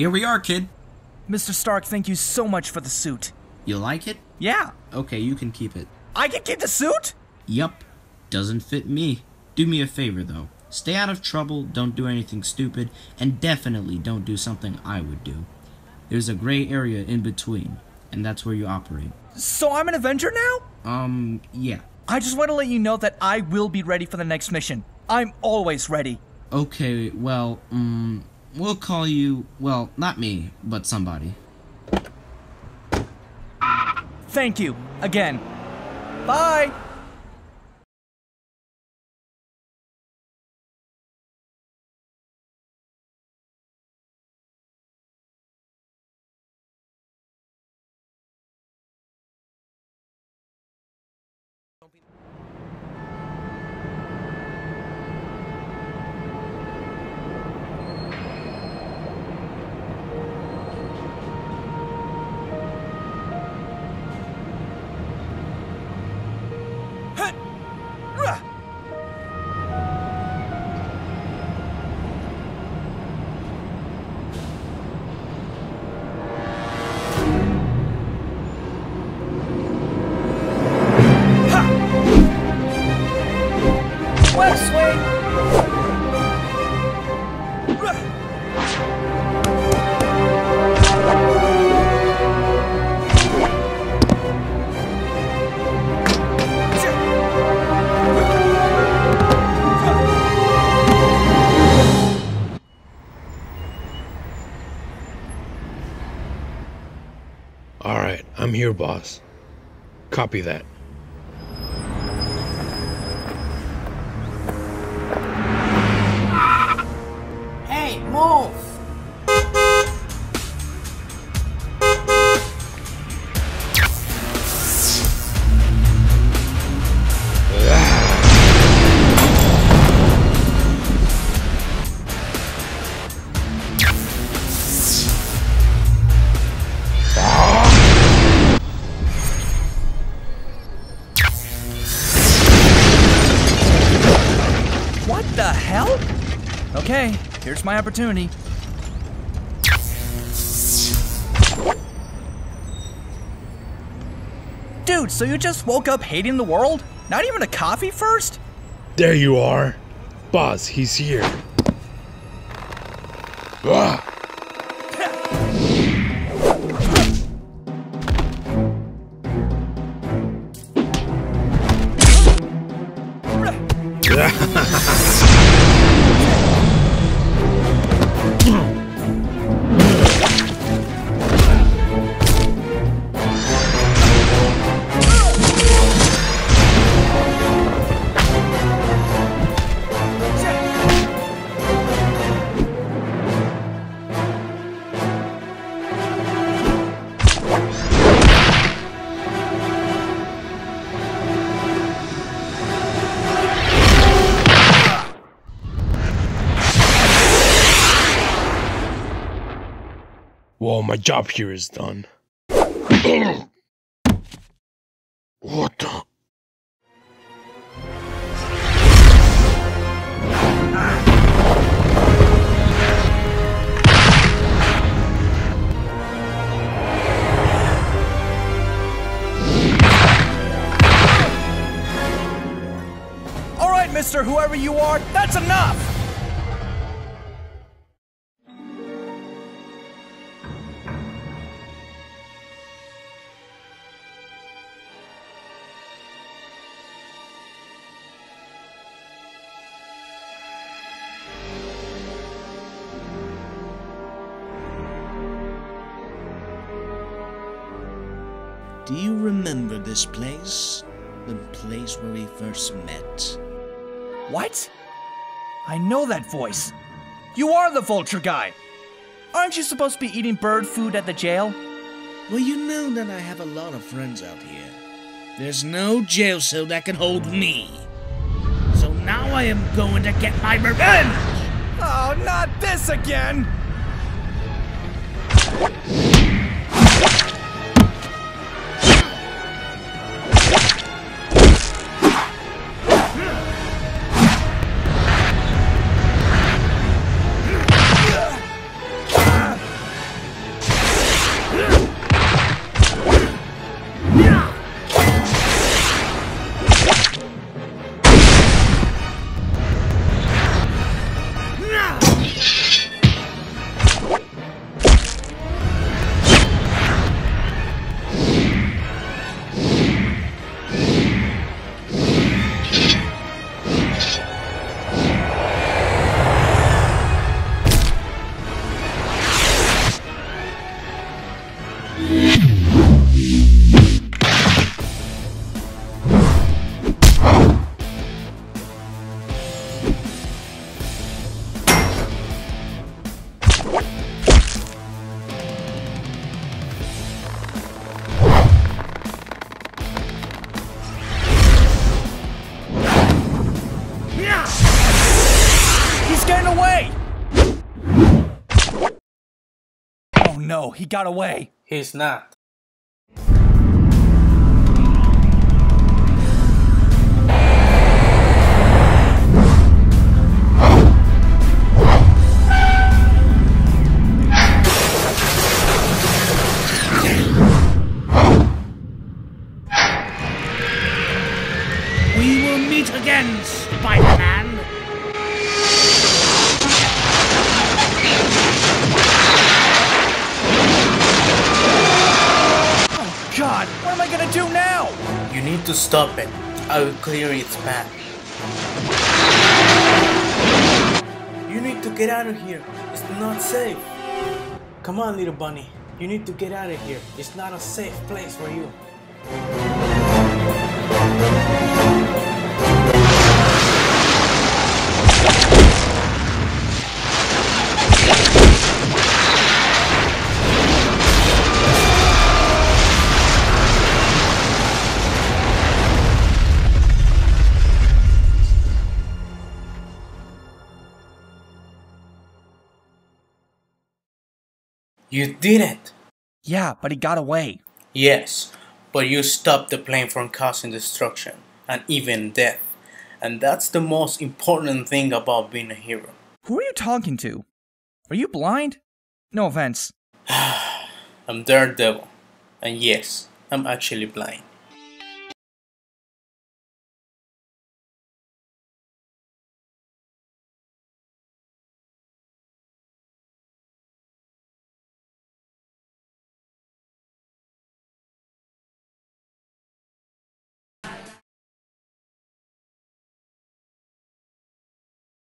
Here we are, kid. Mr. Stark, thank you so much for the suit. You like it? Yeah. Okay, you can keep it. I can keep the suit? Yup. Doesn't fit me. Do me a favor, though. Stay out of trouble, don't do anything stupid, and definitely don't do something I would do. There's a gray area in between, and that's where you operate. So I'm an Avenger now? Um, yeah. I just want to let you know that I will be ready for the next mission. I'm always ready. Okay, well, um, we'll call you, well, not me, but somebody. Thank you, again. Bye! West I'm here, boss. Copy that. Hell? Okay, here's my opportunity. Dude, so you just woke up hating the world? Not even a coffee first? There you are. Boss, he's here. Ah! Yeah. Well, my job here is done. what the? All right, mister, whoever you are, that's enough! Do you remember this place? The place where we first met? What? I know that voice. You are the vulture guy. Aren't you supposed to be eating bird food at the jail? Well, you know that I have a lot of friends out here. There's no jail cell that can hold me. So now I am going to get my revenge! Oh, not this again! Ran away! Oh no, he got away. He's not. To stop it. I will clear its path. You need to get out of here. It's not safe. Come on, little bunny. You need to get out of here. It's not a safe place for you. You did it! Yeah, but he got away. Yes, but you stopped the plane from causing destruction and even death. And that's the most important thing about being a hero. Who are you talking to? Are you blind? No offense. I'm Daredevil. And yes, I'm actually blind.